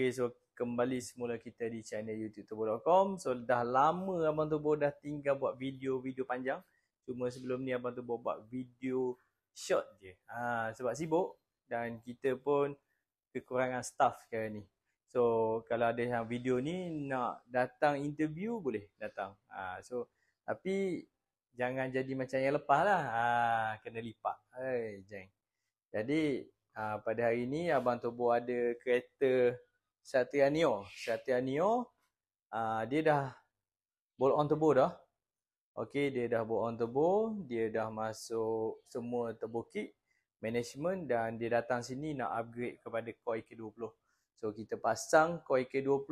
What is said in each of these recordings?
Okay, so kembali semula kita di channel youtube.com. So dah lama Abang Turbo dah tinggal buat video-video panjang. Cuma sebelum ni Abang Turbo buat video short je. Ha, sebab sibuk dan kita pun kekurangan staff sekarang ni. So kalau ada yang video ni nak datang interview boleh datang. Ha, so tapi jangan jadi macam yang lepas lah. Ha, kena lipat. Hai, jeng. Jadi ha, pada hari ni Abang Turbo ada kereta Satria Neo. Satria Neo uh, dia dah bolt on turbo dah. Okey, dia dah bolt on turbo, dia dah masuk semua turbo kit management dan dia datang sini nak upgrade kepada coil K20. So kita pasang coil K20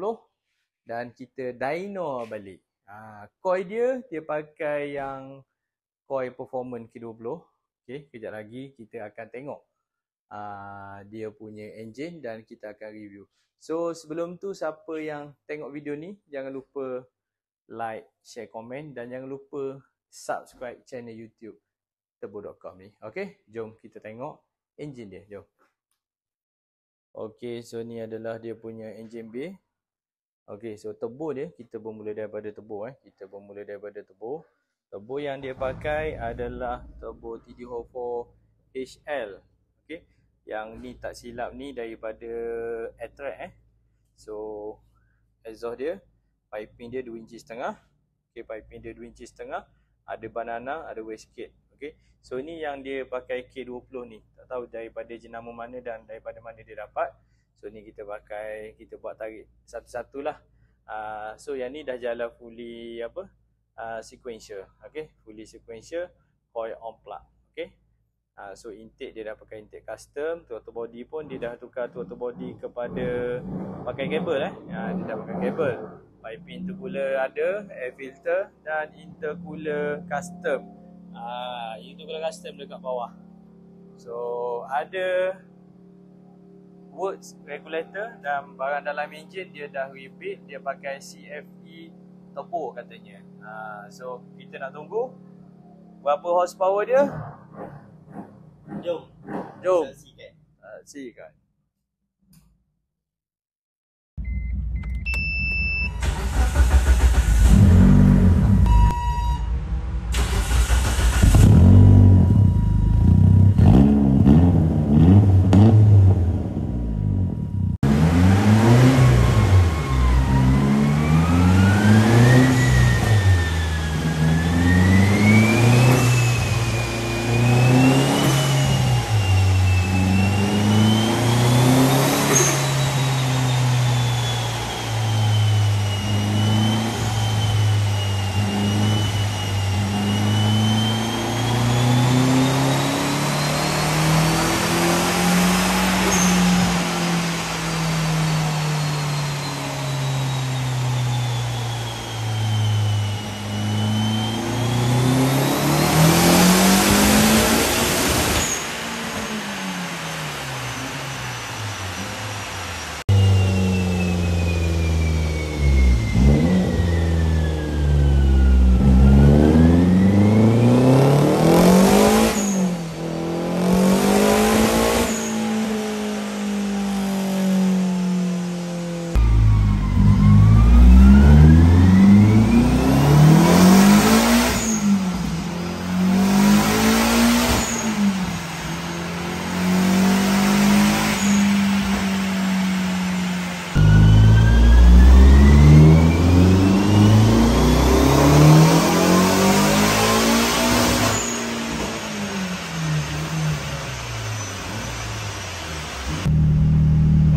dan kita dyno balik. Ha, coil dia dia pakai yang coil performance K20. Okey, kejap lagi kita akan tengok uh, dia punya engine dan kita akan review. So sebelum tu siapa yang tengok video ni jangan lupa like, share, komen dan jangan lupa subscribe channel YouTube turbo.com ni. Okay, jom kita tengok engine dia. Jom. Okay, so ni adalah dia punya engine bay. Okay, so turbo dia kita bermula daripada turbo eh. Kita bermula daripada turbo. Turbo yang dia pakai adalah turbo TD04 HL. Yang ni tak silap ni daripada Atrac eh. So exhaust dia piping dia 2 inci setengah. Okey piping dia 2 inci setengah. Ada banana, ada wastegate. Okey. So ni yang dia pakai K20 ni. Tak tahu daripada jenama mana dan daripada mana dia dapat. So ni kita pakai kita buat tarik satu-satulah. Uh, so yang ni dah jalan fully apa? Uh, sequential. Okey, fully sequential coil on plug. Okey. Ha, so intake dia dah pakai intake custom Throttle body pun dia dah tukar throttle body kepada Pakai kabel eh. Ha, Dia dah pakai kabel. Piping intercooler ada Air filter Dan intercooler custom. Ha, Intercooler custom dekat bawah. So ada Works regulator Dan barang dalam engine dia dah rebuild Dia pakai CFE turbo katanya. Ha, So kita nak tunggu Berapa horsepower dia Jom. Jom. Saksikan. Saksikan.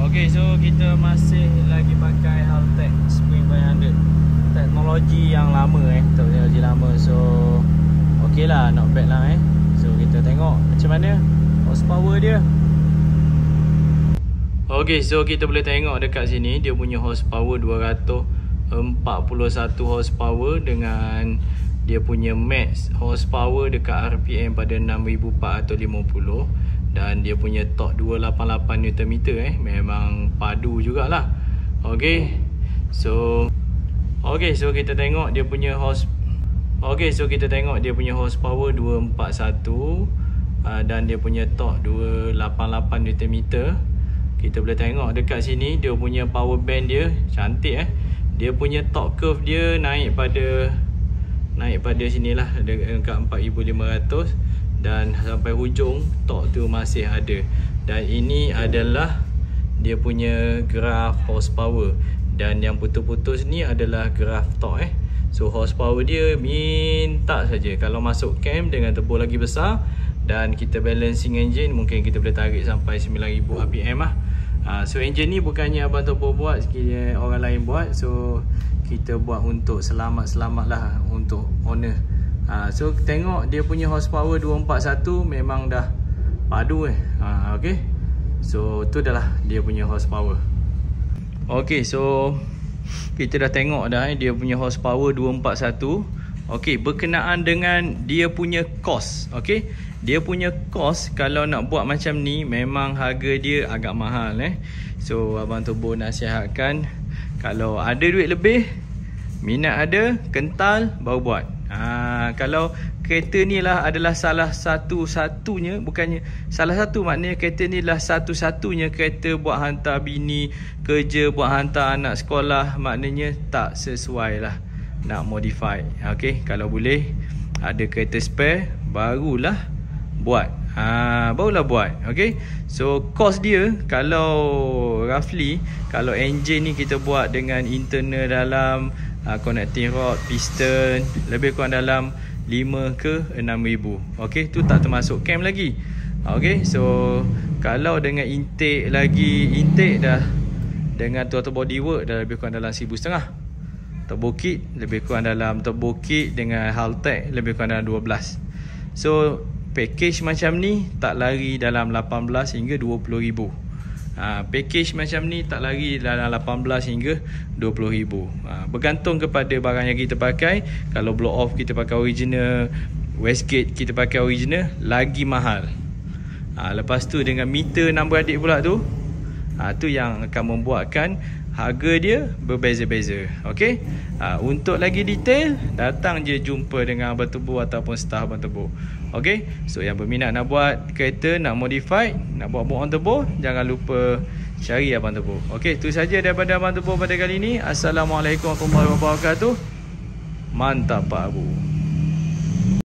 Okay, so kita masih lagi pakai Haltech Spring 500 Teknologi yang lama eh. Teknologi lama So Okay lah, not bad lah eh. So kita tengok macam mana Horsepower dia. Okay, so kita boleh tengok dekat sini Dia punya horsepower 241 horsepower Dengan dia punya max horsepower dekat RPM pada 6450 dan dia punya torque 288 Nm eh. Memang padu jugalah. Okey. So okey so kita tengok dia punya horse okey so kita tengok dia punya horsepower 241 uh, dan dia punya torque 288 Nm Kita boleh tengok dekat sini dia punya power band dia cantik eh. Dia punya top curve dia naik pada naik pada sinilah dekat 4500 dan sampai hujung torque tu masih ada. Dan ini adalah dia punya graf horsepower dan yang putus-putus ni adalah graf torque eh. So horsepower dia minta saja kalau masuk camp dengan turbo lagi besar dan kita balancing engine mungkin kita boleh tarik sampai 9000 rpm lah. Ha, so engine ni bukannya abang turbo buat sekiranya orang lain buat so kita buat untuk selamat-selamat lah untuk owner ha, so tengok dia punya horsepower 241 memang dah padu eh ha, ok so tu adalah dia punya horsepower ok so kita dah tengok dah eh, dia punya horsepower 241 Okey, berkenaan dengan dia punya cost, okey. Dia punya cost kalau nak buat macam ni memang harga dia agak mahal eh. So abang Turbo nasihatkan kalau ada duit lebih, minat ada, kental baru buat. Ha, kalau kereta ni lah adalah salah satu-satunya bukannya salah satu maknanya kereta ni lah satu-satunya kereta buat hantar bini kerja buat hantar anak sekolah maknanya tak sesuai lah nak modify. Okey kalau boleh ada kereta spare barulah buat. Ha barulah buat okey? So cost dia kalau roughly kalau engine ni kita buat dengan internal dalam uh, connecting rod piston lebih kurang dalam 5 ke 6000 okey tu tak termasuk cam lagi okey so kalau dengan intake lagi intake dah dengan total body work dah lebih kurang dalam 1500 Turbo kit lebih kurang dalam turbo kit dengan Haltech lebih kurang dalam 12. So package macam ni tak lari dalam 18 hingga 20 ribu. Ha, package macam ni tak lari dalam 18 hingga 20 ribu. Ha, bergantung kepada barang yang kita pakai. Kalau blow off kita pakai original, Westgate kita pakai original, lagi mahal. Ha, lepas tu dengan meter 6 beradik pula tu, ha, tu yang akan membuatkan harga dia berbeza-beza okey? Ha, untuk lagi detail datang je jumpa dengan abang tebu ataupun staff abang tebu okey? So yang berminat nak buat kereta nak modify nak buat buat on tebu jangan lupa cari abang tebu okey? Itu saja daripada abang tebu pada kali ini. Assalamualaikum warahmatullahi wabarakatuh. Mantap pak abu